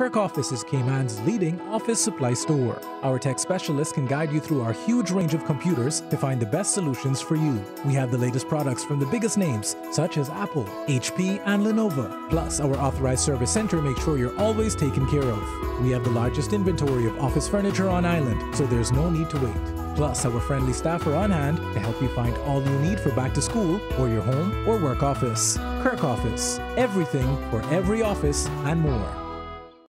Kirk Office is Cayman's leading office supply store. Our tech specialists can guide you through our huge range of computers to find the best solutions for you. We have the latest products from the biggest names, such as Apple, HP, and Lenovo. Plus, our authorized service center makes sure you're always taken care of. We have the largest inventory of office furniture on island, so there's no need to wait. Plus, our friendly staff are on hand to help you find all you need for back to school or your home or work office. Kirk Office, everything for every office and more.